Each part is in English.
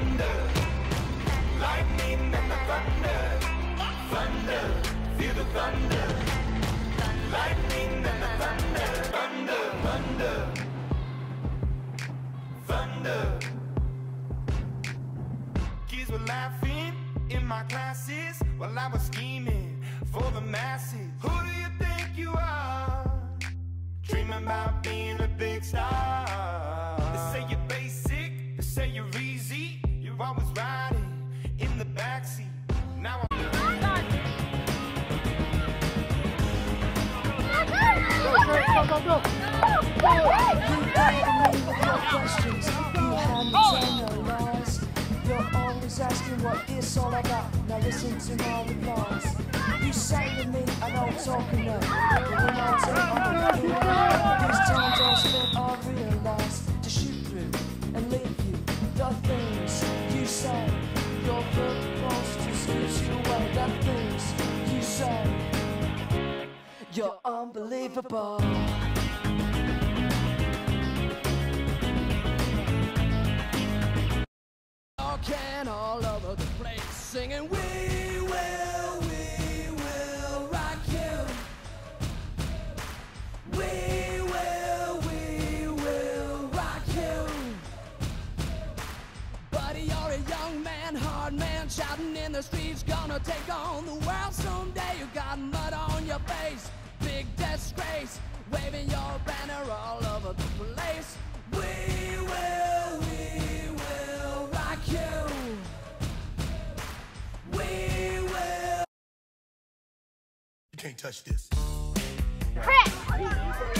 thunder. Lightning and the thunder. Thunder. Feel the thunder. Lightning and the thunder. Thunder. Thunder. Thunder. Kids were laughing in my classes while I was scheming for the masses. Who do you think you are? Dreaming about being a big star. Lies. You're always asking what it's all about. Now listen to my replies. You say to me, I don't talk enough. But when I I'm a fool, these times I spent, I realize to shoot through and leave you. The things you say, your purpose just gives you away. The things you say, you're unbelievable. Talking all over the place, singing, We will, we will rock you. We will, we will rock you. Buddy, you're a young man, hard man, shouting in the streets, gonna take on the world someday. You got mud on your face, big disgrace, waving your banner all over the place. We will, can't touch this. Chris,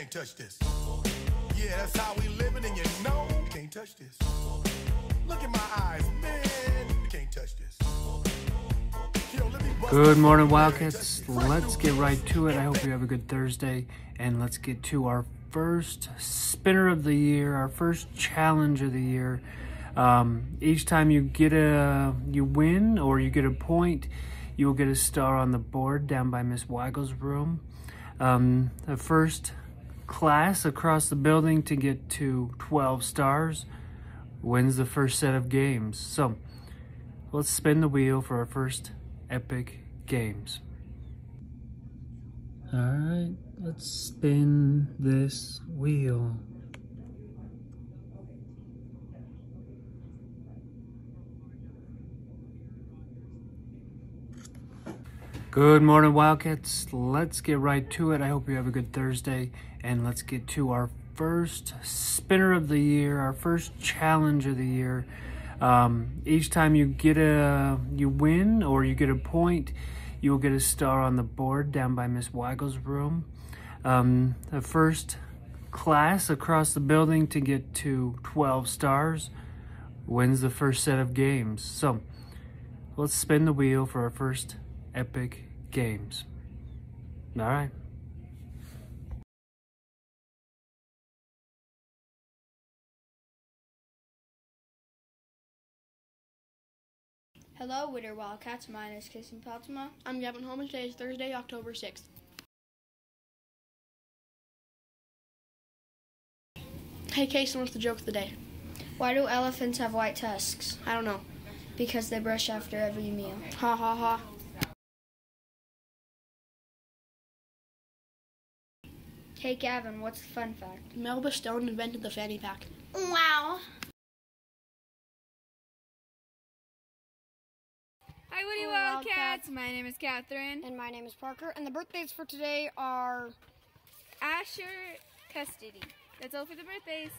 can't touch this. Yeah, that's how we living, and you know you can't touch this. Look in my eyes, man, you can't touch this. Yo, let me bust Good morning. Wildcats. Let's get right to it. I hope you have a good Thursday, and let's get to our first spinner of the year, our first challenge of the year. Um, each time you get a, you win or you get a point, you will get a star on the board down by Miss Weigel's room. Um, the first class across the building to get to 12 stars wins the first set of games. So let's spin the wheel for our first epic games. All right, let's spin this wheel. Good morning, Wildcats. Let's get right to it. I hope you have a good Thursday, and let's get to our first spinner of the year, our first challenge of the year. Um, each time you get a, you win or you get a point, you will get a star on the board down by Miss Weigel's room. Um, the first class across the building to get to 12 stars wins the first set of games. So let's spin the wheel for our first epic games. All right. Hello, Whittier Wildcats. My name is Casey Paltima. I'm Gavin Holman. Today is Thursday, October 6th. Hey, Casey, what's the joke of the day? Why do elephants have white tusks? I don't know. Because they brush after every meal. Ha ha ha. Hey, Gavin, what's the fun fact? Melba Stone invented the fanny pack. Wow. Hi, Woody Hello, Wildcats. Wildcats. My name is Catherine. And my name is Parker. And the birthdays for today are Asher Custody. That's all for the birthdays.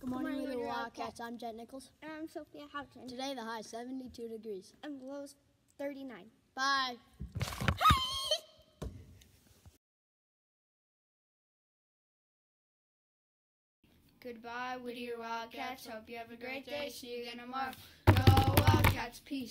Good morning, Little Wildcats. I'm Jet Nichols. And I'm Sophia Houghton. Today the high is 72 degrees. And low is 39. Bye. Goodbye, Whittier Wildcats. Hope you have a great day. See you again tomorrow. Go Wildcats. Peace.